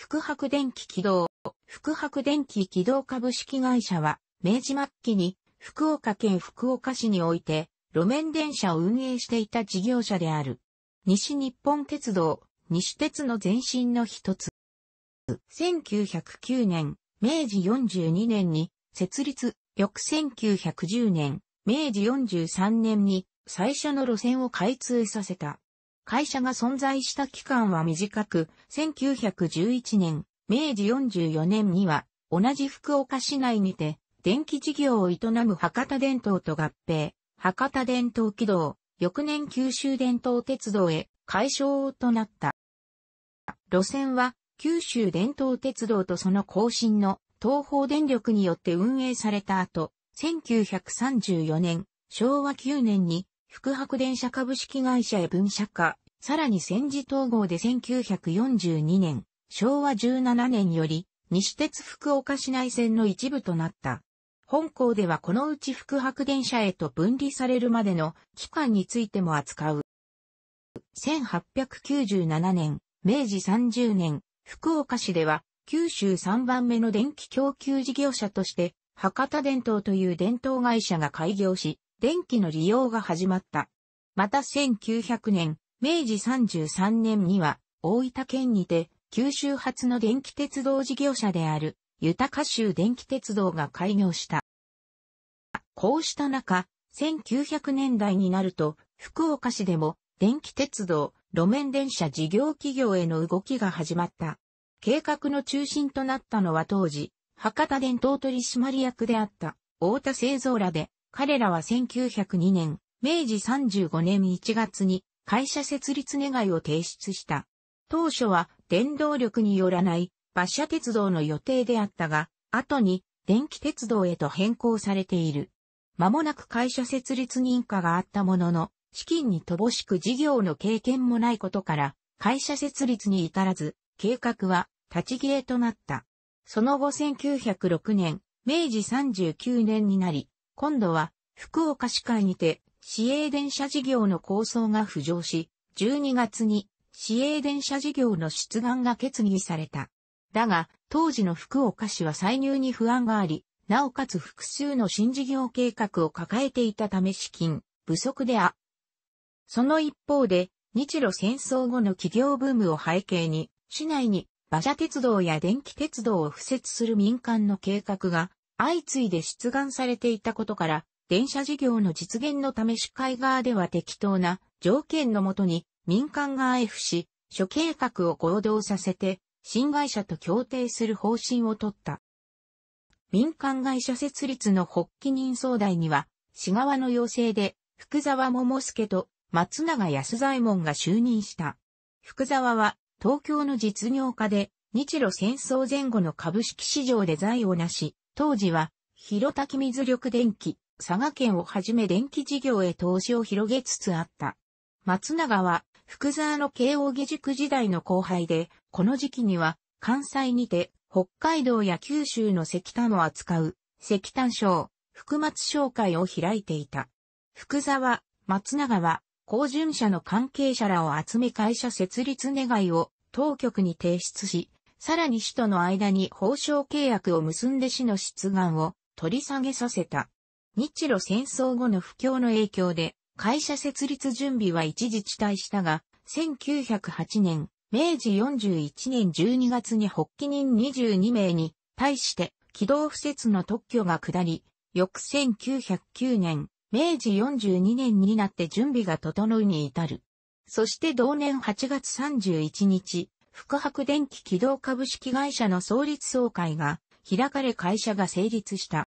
福白電気軌道。福白電気軌道株式会社は、明治末期に福岡県福岡市において路面電車を運営していた事業者である。西日本鉄道、西鉄の前身の一つ。1909年、明治42年に設立、翌1910年、明治43年に最初の路線を開通させた。会社が存在した期間は短く、1911年、明治44年には、同じ福岡市内にて、電気事業を営む博多電灯と合併、博多電灯軌道、翌年九州電灯鉄道へ解消となった。路線は、九州電灯鉄道とその更新の東方電力によって運営された後、1934年、昭和9年に福白電車株式会社へ分社化、さらに戦時統合で1942年、昭和17年より西鉄福岡市内線の一部となった。本校ではこのうち福白電車へと分離されるまでの期間についても扱う。1897年、明治30年、福岡市では九州3番目の電気供給事業者として博多電灯という電灯会社が開業し、電気の利用が始まった。また1900年、明治33年には、大分県にて、九州初の電気鉄道事業者である、豊州電気鉄道が開業した。こうした中、1900年代になると、福岡市でも、電気鉄道、路面電車事業企業への動きが始まった。計画の中心となったのは当時、博多伝統取締役であった太田製造らで、彼らは1902年、明治35年1月に会社設立願いを提出した。当初は電動力によらない馬車鉄道の予定であったが、後に電気鉄道へと変更されている。間もなく会社設立認可があったものの、資金に乏しく事業の経験もないことから、会社設立に至らず、計画は立ち消えとなった。その後1906年、明治39年になり、今度は福岡市会にて市営電車事業の構想が浮上し、12月に市営電車事業の出願が決議された。だが、当時の福岡市は歳入に不安があり、なおかつ複数の新事業計画を抱えていたため資金不足であ。その一方で、日露戦争後の企業ブームを背景に、市内に馬車鉄道や電気鉄道を敷設する民間の計画が相次いで出願されていたことから、電車事業の実現のため市会側では適当な条件のもとに民間が F し、諸計画を行動させて新会社と協定する方針を取った。民間会社設立の発起人総代には、市側の要請で福沢桃助と松永安左衛門が就任した。福沢は東京の実業家で、日露戦争前後の株式市場で財を成し、当時は、広滝水力電気、佐賀県をはじめ電気事業へ投資を広げつつあった。松永は、福沢の慶応義塾時代の後輩で、この時期には、関西にて、北海道や九州の石炭を扱う、石炭商、福松商会を開いていた。福沢、松永は、高順社の関係者らを集め会社設立願いを当局に提出し、さらに市との間に報奨契約を結んで市の出願を取り下げさせた。日露戦争後の不況の影響で会社設立準備は一時地帯したが、1908年、明治41年12月に発起人22名に対して軌道不設の特許が下り、翌1909年、明治42年になって準備が整うに至る。そして同年8月31日、福白電気軌道株式会社の創立総会が開かれ会社が成立した。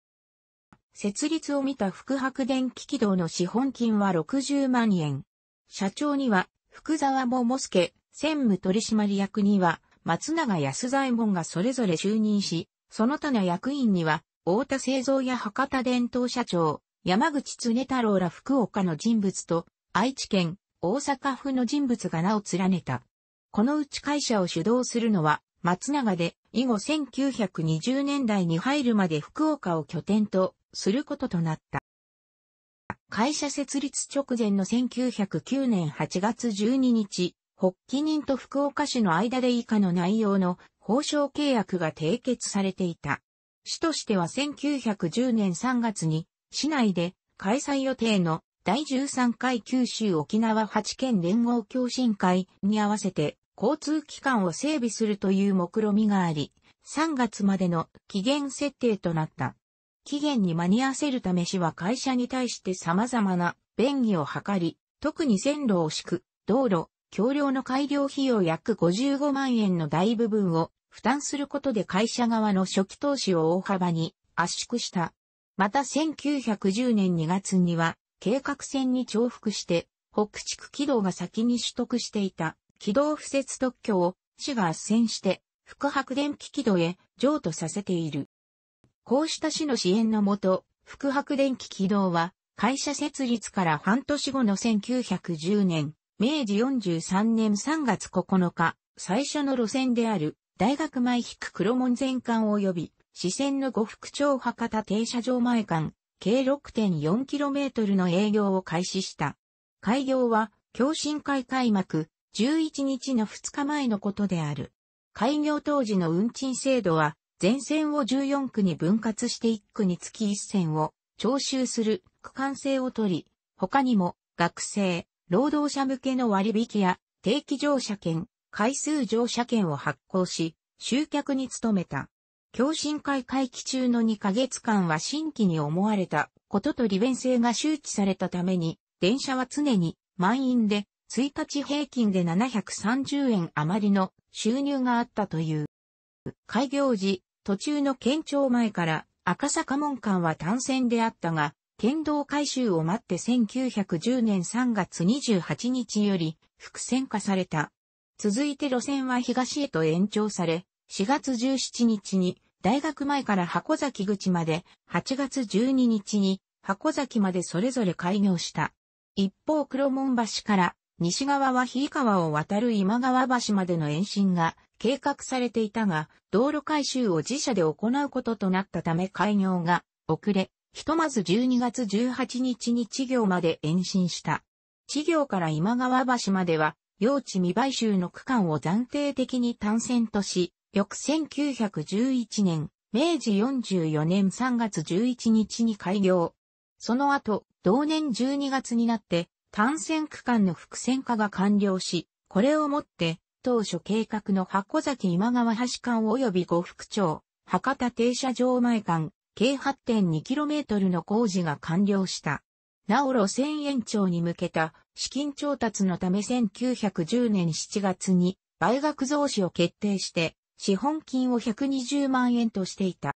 設立を見た福白電気軌道の資本金は60万円。社長には福沢桃助、専務取締役には松永安左衛門がそれぞれ就任し、その他の役員には太田製造や博多電灯社長、山口常太郎ら福岡の人物と、愛知県、大阪府の人物が名を連ねた。このうち会社を主導するのは、松永で、以後1920年代に入るまで福岡を拠点とすることとなった。会社設立直前の1909年8月12日、発起人と福岡市の間で以下の内容の交渉契約が締結されていた。市としては1910年3月に市内で開催予定の第13回九州沖縄8県連合共進会に合わせて交通機関を整備するという目論みがあり、3月までの期限設定となった。期限に間に合わせるため市は会社に対して様々な便宜を図り、特に線路を敷く、道路、橋梁の改良費用約55万円の大部分を負担することで会社側の初期投資を大幅に圧縮した。また1910年2月には計画線に重複して北地区軌道が先に取得していた軌道敷設特許を市が斡旋して福白電気軌道へ譲渡させている。こうした市の支援のもと、福白電気軌道は会社設立から半年後の1910年、明治43年3月9日、最初の路線である大学前引く黒門前間及び、支線の五福町博多停車場前間、計 6.4km の営業を開始した。開業は、共進会開幕、11日の2日前のことである。開業当時の運賃制度は、全線を14区に分割して1区につき1線を徴収する区間制を取り、他にも学生、労働者向けの割引や定期乗車券、回数乗車券を発行し、集客に努めた。共進会会期中の2ヶ月間は新規に思われたことと利便性が周知されたために、電車は常に満員で1日平均で730円余りの収入があったという。開業時、途中の県庁前から赤坂門間は単線であったが、県道改修を待って1910年3月28日より複線化された。続いて路線は東へと延長され、4月17日に大学前から箱崎口まで、8月12日に箱崎までそれぞれ開業した。一方黒門橋から西側は日川を渡る今川橋までの延伸が計画されていたが、道路改修を自社で行うこととなったため開業が遅れ、ひとまず12月18日に地行まで延伸した。地行から今川橋までは、用地未買収の区間を暫定的に単線とし、翌1911年、明治44年3月11日に開業。その後、同年12月になって単線区間の複線化が完了し、これをもって当初計画の箱崎今川橋間及び五福町、博多停車場前間、計 8.2km の工事が完了した。なお路線延長に向けた資金調達のため1910年7月に倍額増資を決定して資本金を120万円としていた。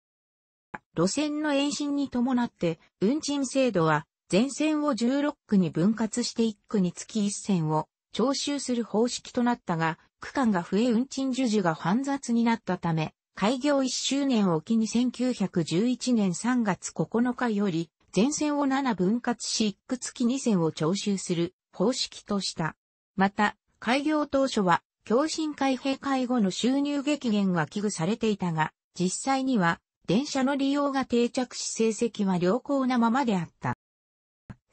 路線の延伸に伴って運賃制度は全線を16区に分割して1区につき1線を徴収する方式となったが、区間が増え運賃授受が煩雑になったため、開業1周年を機に1911年3月9日より、全線を7分割し1区付き2線を徴収する方式とした。また、開業当初は、共進会閉会後の収入激減が危惧されていたが、実際には、電車の利用が定着し成績は良好なままであった。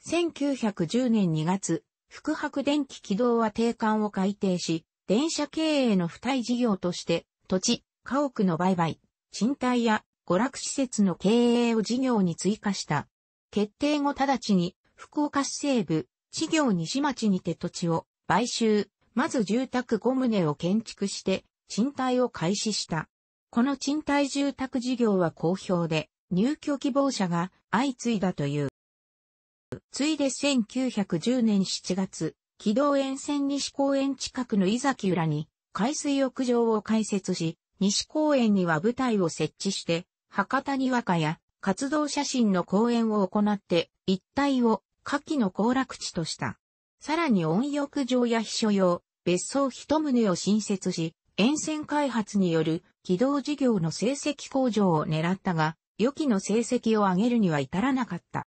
1910年2月、福白電気軌道は定款を改定し、電車経営の付帯事業として、土地、家屋の売買、賃貸や娯楽施設の経営を事業に追加した。決定後直ちに、福岡市西部、地業西町にて土地を買収、まず住宅5棟を建築して、賃貸を開始した。この賃貸住宅事業は好評で、入居希望者が相次いだという。ついで1910年7月、軌道沿線西公園近くの伊崎浦に海水浴場を開設し、西公園には舞台を設置して、博多にわかや活動写真の公演を行って、一帯を夏季の行楽地とした。さらに温浴場や秘書用、別荘一棟を新設し、沿線開発による軌道事業の成績向上を狙ったが、予期の成績を上げるには至らなかった。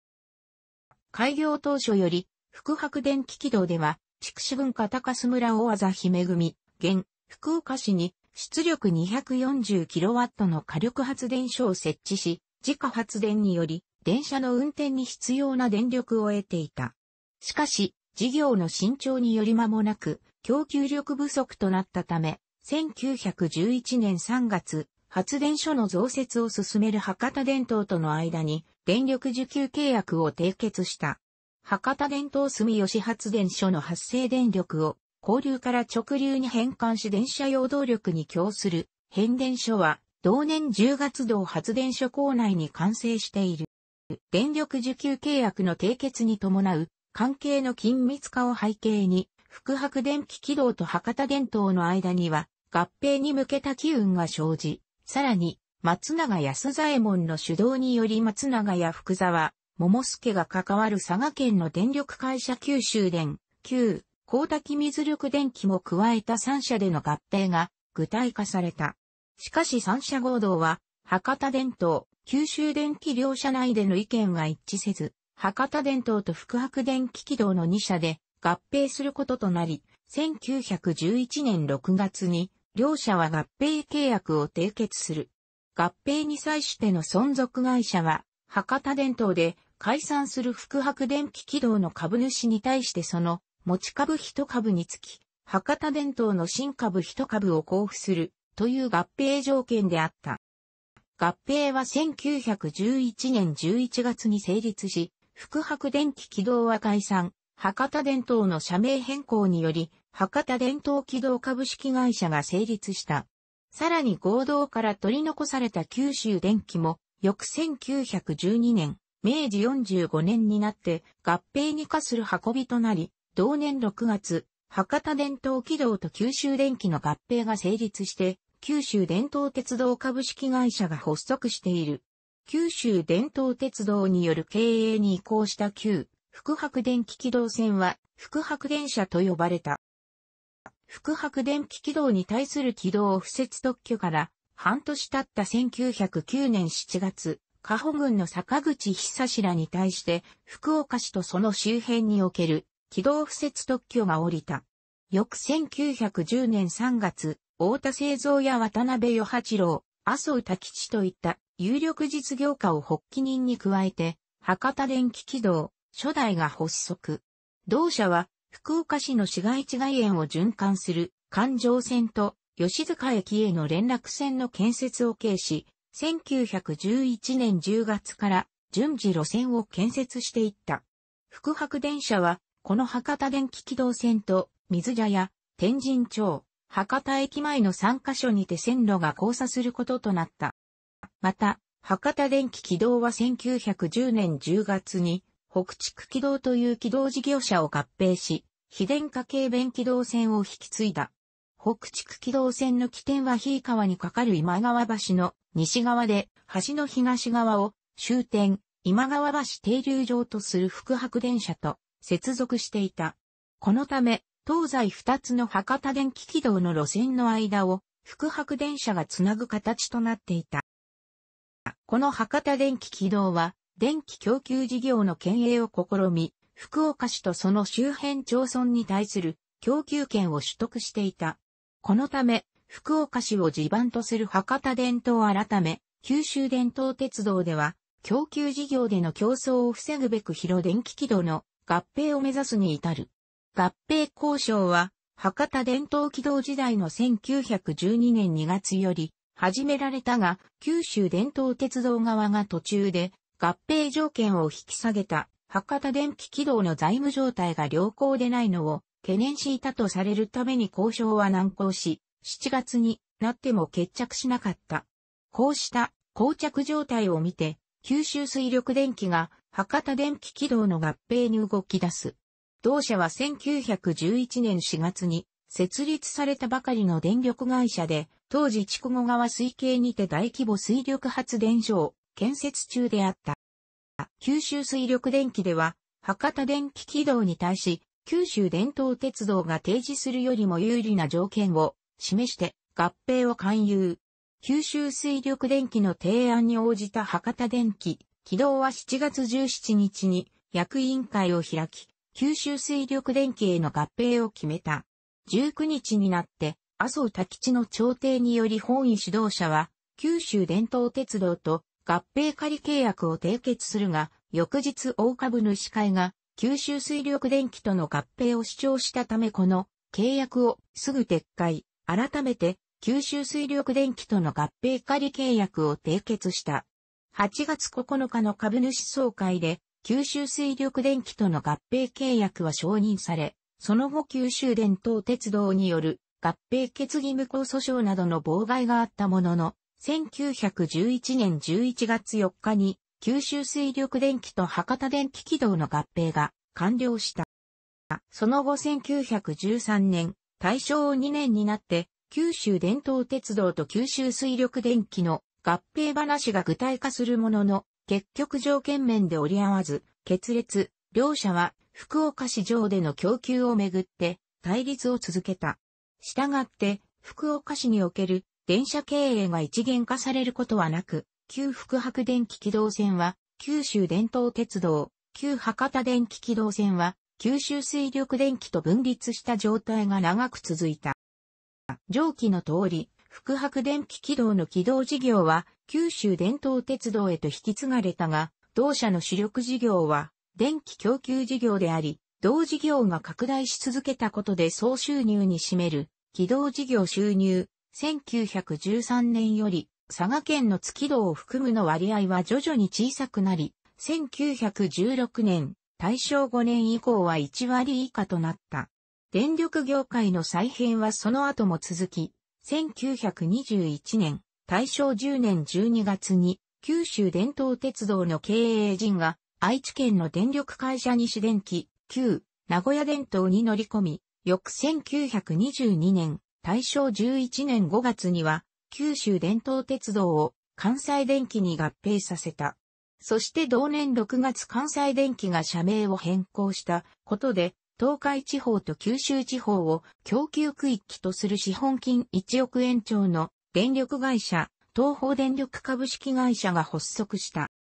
開業当初より、福白電気軌道では、筑紫文化高須村大技姫組、現、福岡市に出力 240kW の火力発電所を設置し、自家発電により、電車の運転に必要な電力を得ていた。しかし、事業の慎重により間もなく、供給力不足となったため、1911年3月、発電所の増設を進める博多電灯との間に電力受給契約を締結した。博多電灯住吉発電所の発生電力を交流から直流に変換し電車用動力に供する変電所は同年10月道発電所構内に完成している。電力受給契約の締結に伴う関係の緊密化を背景に、福白電気軌道と博多電灯の間には合併に向けた機運が生じ、さらに松永安左衛門の主導により松永や福沢、桃助が関わる佐賀県の電力会社九州電、旧、高滝水力電気も加えた3社での合併が具体化された。しかし三社合同は、博多電灯、九州電気両社内での意見が一致せず、博多電灯と福白電気軌道の2社で合併することとなり、1911年6月に両社は合併契約を締結する。合併に際しての存続会社は、博多電灯で解散する福白電気軌道の株主に対してその持ち株1株につき、博多電灯の新株1株を交付するという合併条件であった。合併は1911年11月に成立し、福白電気軌道は解散、博多電灯の社名変更により、博多電灯軌道株式会社が成立した。さらに合同から取り残された九州電気も、翌1912年、明治45年になって合併に化する運びとなり、同年6月、博多電灯軌道と九州電気の合併が成立して、九州電東鉄道株式会社が発足している。九州電東鉄道による経営に移行した旧福白電気軌道線は福白電車と呼ばれた。福白電気軌道に対する軌道を不設特許から半年経った1909年7月、加保郡の坂口久志らに対して福岡市とその周辺における軌道不設特許が降りた。翌1910年3月、大田製造や渡辺与八郎、麻生多吉といった有力実業家を発起人に加えて、博多電気軌道、初代が発足。同社は、福岡市の市街地外苑を循環する環状線と吉塚駅への連絡線の建設を計し、1911年10月から順次路線を建設していった。福白電車は、この博多電気軌道線と水茶屋、天神町、博多駅前の3カ所にて線路が交差することとなった。また、博多電気軌道は1910年10月に、北畜軌道という軌道事業者を合併し、非電化系弁軌道線を引き継いだ。北畜軌道線の起点は日井川に架かる今川橋の西側で、橋の東側を終点、今川橋停留場とする福白電車と接続していた。このため、東西二つの博多電気軌道の路線の間を福白電車がつなぐ形となっていた。この博多電気軌道は電気供給事業の経営を試み、福岡市とその周辺町村に対する供給権を取得していた。このため、福岡市を地盤とする博多電灯改め、九州電灯鉄道では、供給事業での競争を防ぐべく広電気軌道の合併を目指すに至る。合併交渉は、博多伝統軌道時代の1912年2月より始められたが、九州伝統鉄道側が途中で合併条件を引き下げた博多電気軌道の財務状態が良好でないのを懸念していたとされるために交渉は難航し、7月になっても決着しなかった。こうした膠着状態を見て、九州水力電気が博多電気軌道の合併に動き出す。同社は1911年4月に設立されたばかりの電力会社で、当時筑後川水系にて大規模水力発電所を建設中であった。九州水力電気では、博多電気軌道に対し、九州電東鉄道が提示するよりも有利な条件を示して合併を勧誘。九州水力電気の提案に応じた博多電気、軌道は7月17日に役員会を開き、九州水力電気への合併を決めた。19日になって、麻生多吉の調停により本位指導者は、九州伝統鉄道と合併仮契約を締結するが、翌日大株主会が九州水力電気との合併を主張したためこの契約をすぐ撤回。改めて九州水力電機との合併仮契約を締結した。8月9日の株主総会で九州水力電機との合併契約は承認され、その後九州電東鉄道による合併決議無効訴訟などの妨害があったものの、1911年11月4日に九州水力電機と博多電気軌道の合併が完了した。その後1913年、大正2年になって九州伝統鉄道と九州水力電気の合併話が具体化するものの、結局条件面で折り合わず、決裂、両者は福岡市場での供給をめぐって対立を続けた。したがって、福岡市における電車経営が一元化されることはなく、旧福博電気軌道線は九州伝統鉄道、旧博多電気軌道線は九州水力電気と分立した状態が長く続いた。上記の通り、福白電気軌道の軌道事業は九州伝統鉄道へと引き継がれたが、同社の主力事業は電気供給事業であり、同事業が拡大し続けたことで総収入に占める軌道事業収入、1913年より佐賀県の月道を含むの割合は徐々に小さくなり、1916年、大正5年以降は1割以下となった。電力業界の再編はその後も続き、1921年、大正10年12月に、九州伝統鉄道の経営陣が、愛知県の電力会社西電機、旧、名古屋電灯に乗り込み、翌1922年、大正11年5月には、九州伝統鉄道を関西電機に合併させた。そして同年6月関西電機が社名を変更したことで、東海地方と九州地方を供給区域とする資本金1億円超の電力会社、東方電力株式会社が発足した。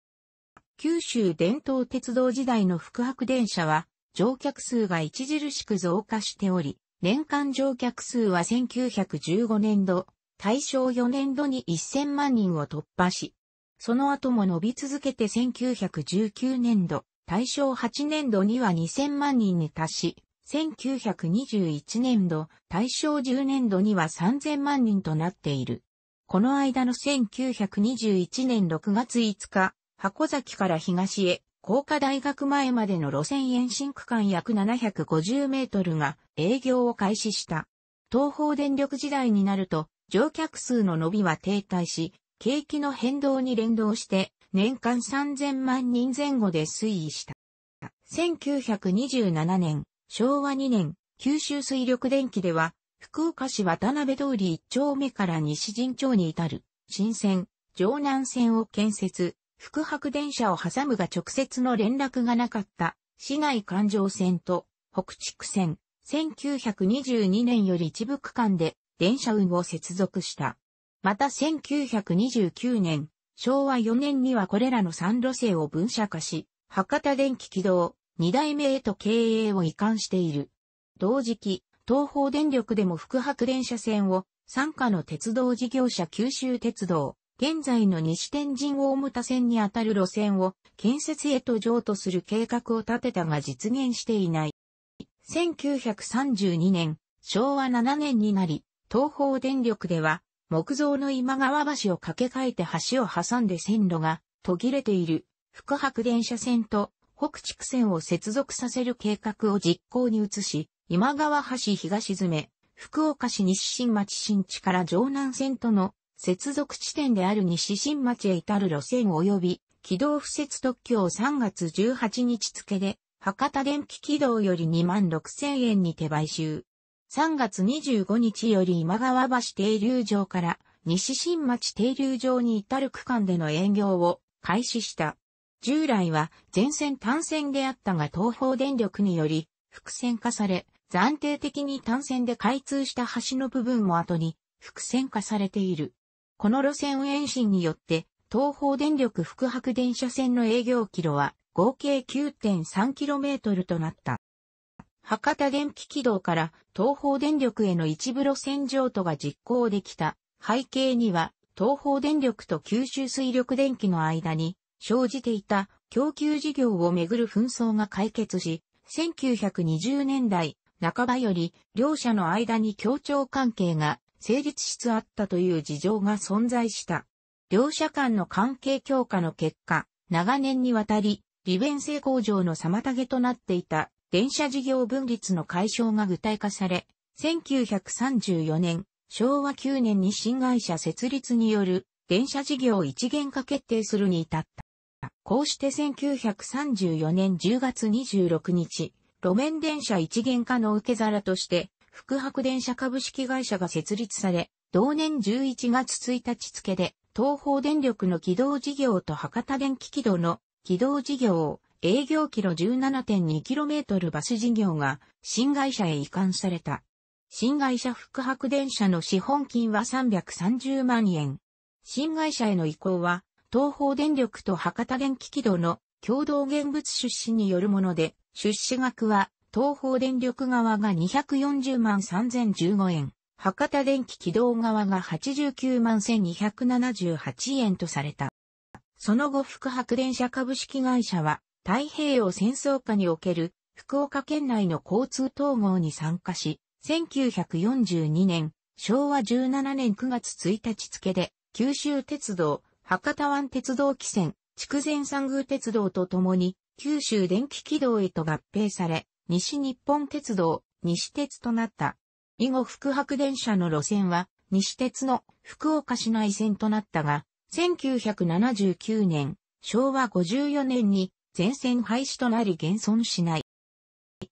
九州伝統鉄道時代の福白電車は乗客数が著しく増加しており、年間乗客数は1915年度、大正4年度に1000万人を突破し、その後も伸び続けて1919年度、大正8年度には2000万人に達し、1921年度、大正10年度には3000万人となっている。この間の1921年6月5日、箱崎から東へ、工科大学前までの路線延伸区間約750メートルが営業を開始した。東方電力時代になると、乗客数の伸びは停滞し、景気の変動に連動して年間3000万人前後で推移した。1927年、昭和2年、九州水力電気では、福岡市渡辺通り1丁目から西陣町に至る、新線、城南線を建設、福白電車を挟むが直接の連絡がなかった、市内環状線と北畜線、1922年より一部区間で電車運を接続した。また1929年、昭和4年にはこれらの3路線を分社化し、博多電気軌道、2代目へと経営を移管している。同時期、東方電力でも福白電車線を、参加の鉄道事業者九州鉄道、現在の西天神大牟田線にあたる路線を建設へと譲渡する計画を立てたが実現していない。1932年、昭和7年になり、東方電力では木造の今川橋を架け替えて橋を挟んで線路が途切れている福白電車線と北畜線を接続させる計画を実行に移し、今川橋東詰め、福岡市西新町新地から城南線との接続地点である西新町へ至る路線及び、軌道不設特許を3月18日付で、博多電気軌道より2万6千円にて買収。3月25日より今川橋停留場から西新町停留場に至る区間での営業を開始した。従来は全線単線であったが東方電力により複線化され暫定的に単線で開通した橋の部分も後に複線化されている。この路線延伸によって東方電力福白電車線の営業キロは合計 9.3km となった。博多電気軌道から東方電力への一部路線譲渡が実行できた背景には東方電力と九州水力電気の間に生じていた供給事業をめぐる紛争が解決し、1920年代半ばより両者の間に協調関係が成立しつあったという事情が存在した。両者間の関係強化の結果、長年にわたり、利便性向上の妨げとなっていた電車事業分立の解消が具体化され、1934年、昭和9年に新会社設立による電車事業一元化決定するに至った。こうして1934年10月26日、路面電車一元化の受け皿として、福白電車株式会社が設立され、同年11月1日付で、東方電力の軌道事業と博多電気軌道の軌道事業を、営業キロ 17.2km バス事業が新会社へ移管された。新会社福白電車の資本金は330万円。新会社への移行は、東方電力と博多電気軌道の共同現物出資によるもので、出資額は東方電力側が240万3015円、博多電気軌道側が89万1278円とされた。その後福白電車株式会社は太平洋戦争下における福岡県内の交通統合に参加し、1942年、昭和17年9月1日付で、九州鉄道、博多湾鉄道汽船、筑前三宮鉄道とともに、九州電気軌道へと合併され、西日本鉄道、西鉄となった。以後福白電車の路線は、西鉄の福岡市内線となったが、1979年、昭和54年に全線廃止となり現存しない。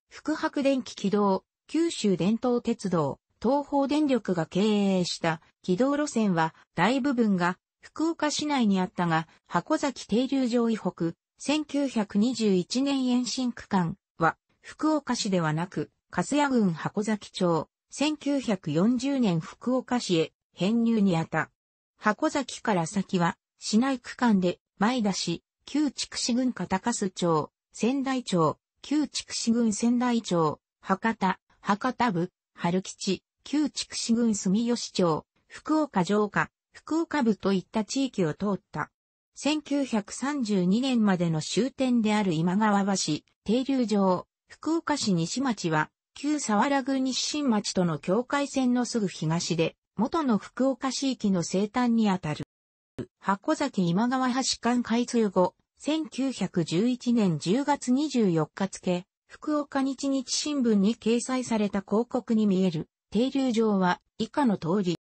福白電気軌道、九州伝統鉄道、東方電力が経営した軌道路線は大部分が福岡市内にあったが、箱崎停留場以北、1921年延伸区間福岡市ではなく、粕谷郡箱崎町、1940年福岡市へ編入にあた。箱崎から先は市内区間で前田市、旧筑紫郡片粕町、仙台町、旧筑紫郡仙台町、博多、博多部、春吉、旧筑紫郡住吉町、福岡城下、福岡部といった地域を通った。1932年までの終点である今川橋、停留場、福岡市西町は、旧沢原郡西新町との境界線のすぐ東で、元の福岡市域の西端にあたる。箱崎今川橋間開通後、1911年10月24日付、福岡日日新聞に掲載された広告に見える停留場は以下の通り。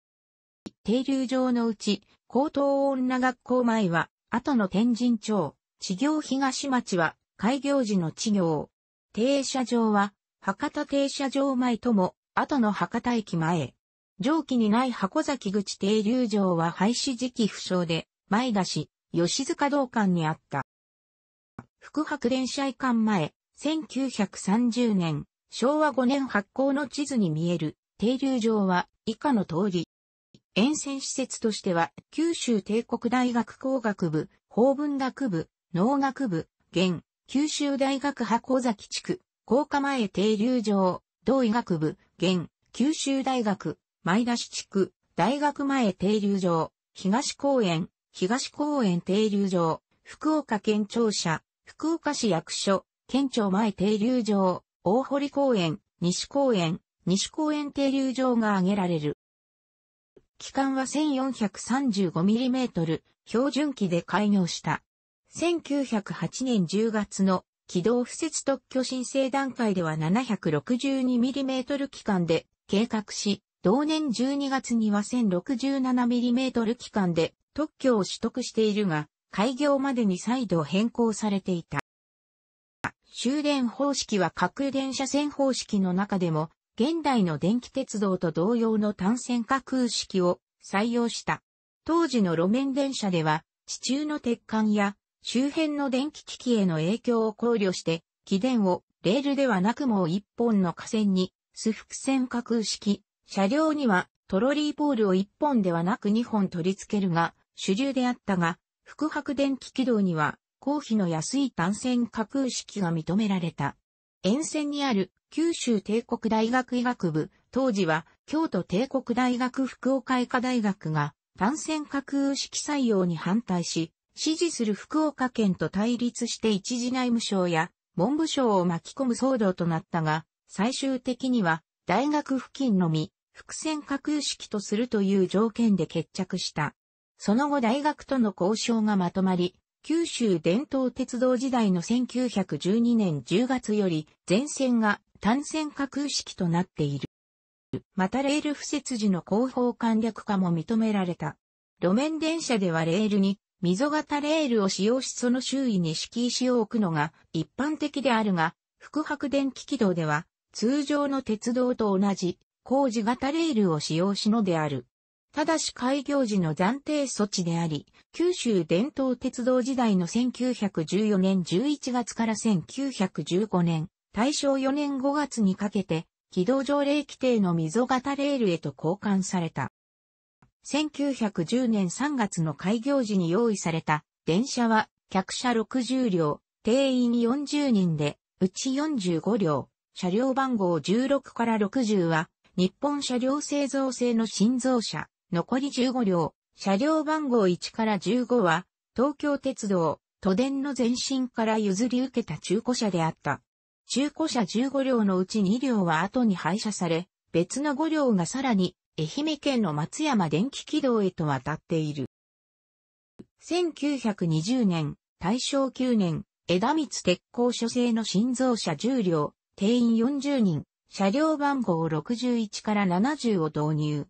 停留場のうち、高等女学校前は、後の天神町、地行東町は、開業時の地行。停車場は、博多停車場前とも、後の博多駅前。上記にない箱崎口停留場は廃止時期不詳で、前田市、吉塚道館にあった。福白電車移管前、1930年、昭和5年発行の地図に見える停留場は以下の通り。沿線施設としては、九州帝国大学工学部、法文学部、農学部、現、九州大学箱崎地区、高架前停留場、同医学部、現、九州大学、前田市地区、大学前停留場、東公園、東公園停留場、福岡県庁舎、福岡市役所、県庁前停留場、大堀公園、西公園、西公園停留場が挙げられる。期間は 1435mm 標準機で開業した。1908年10月の軌道敷設特許申請段階では 762mm 期間で計画し、同年12月には 1067mm 期間で特許を取得しているが、開業までに再度変更されていた。終電方式は各電車線方式の中でも、現代の電気鉄道と同様の単線架空式を採用した。当時の路面電車では、地中の鉄管や周辺の電気機器への影響を考慮して、起電をレールではなくもう一本の架線に、ス複線架空式、車両にはトロリーポールを一本ではなく二本取り付けるが、主流であったが、複白電気軌道には公費の安い単線架空式が認められた。沿線にある九州帝国大学医学部、当時は京都帝国大学福岡医科大学が単線架空式採用に反対し、支持する福岡県と対立して一時内務省や文部省を巻き込む騒動となったが、最終的には大学付近のみ複線架空式とするという条件で決着した。その後大学との交渉がまとまり、九州伝統鉄道時代の1912年10月より全線が単線架空式となっている。またレール敷設時の広報簡略化も認められた。路面電車ではレールに溝型レールを使用しその周囲に敷石を置くのが一般的であるが、複白電気軌道では通常の鉄道と同じ工事型レールを使用しのである。ただし開業時の暫定措置であり、九州伝統鉄道時代の1914年11月から1915年、大正4年5月にかけて、軌道条例規定の溝型レールへと交換された。1910年3月の開業時に用意された電車は客車60両、定員40人で、うち45両、車両番号16から60は日本車両製造製の新造車、残り15両、車両番号1から15は、東京鉄道、都電の前身から譲り受けた中古車であった。中古車15両のうち2両は後に廃車され、別の5両がさらに愛媛県の松山電気軌道へと渡っている。1920年、大正9年、枝光鉄工所製の新造車10両、定員40人、車両番号61から70を導入。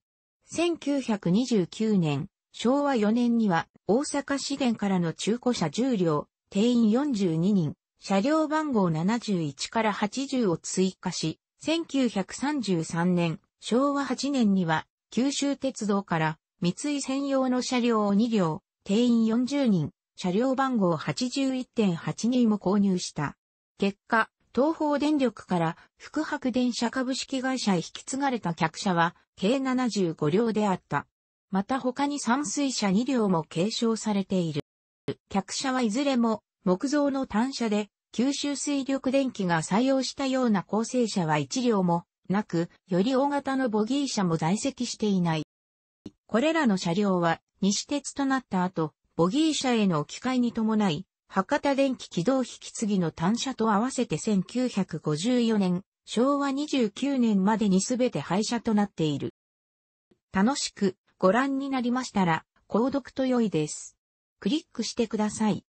1929年、昭和4年には大阪市電からの中古車10両、定員42人、車両番号71から80を追加し、1933年、昭和8年には九州鉄道から三井専用の車両を2両、定員40人、車両番号81.82も購入した。結果、東方電力から福白電車株式会社へ引き継がれた客車は計75両であった。また他に散水車2両も継承されている。客車はいずれも木造の単車で吸収水力電気が採用したような構成車は1両もなく、より大型のボギー車も在籍していない。これらの車両は西鉄となった後、ボギー車への置き換えに伴い、博多電気軌道引き継ぎの単車と合わせて1954年、昭和29年までにすべて廃車となっている。楽しくご覧になりましたら、購読と良いです。クリックしてください。